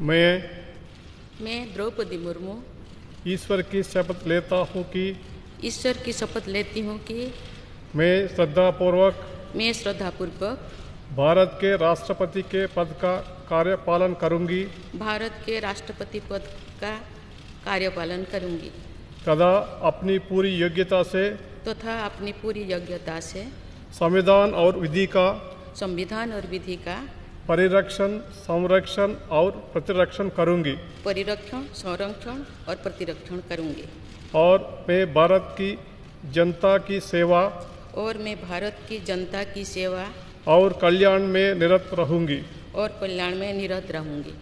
मैं मैं द्रौपदी मुर्मू। ईश्वर की शपथ लेता हूँ कि ईश्वर की शपथ लेती हूँ कि मैं श्रद्धापूर्वक मैं श्रद्धापूर्वक भारत के राष्ट्रपति के पद का कार्यपालन करूँगी। भारत के राष्ट्रपति पद का कार्यपालन करूँगी। तथा अपनी पूरी योग्यता से तथा अपनी पूरी योग्यता से संविधान और विधि का संविधान और विधि का परिरक्षण संरक्षण और प्रतिरक्षण करूँगी। परिरक्षण संरक्षण और प्रतिरक्षण करूँगी। और मैं भारत की जनता की सेवा और मैं भारत की जनता की सेवा और कल्याण में निरत रहूँगी। और कल्याण में निरत रहूँगी।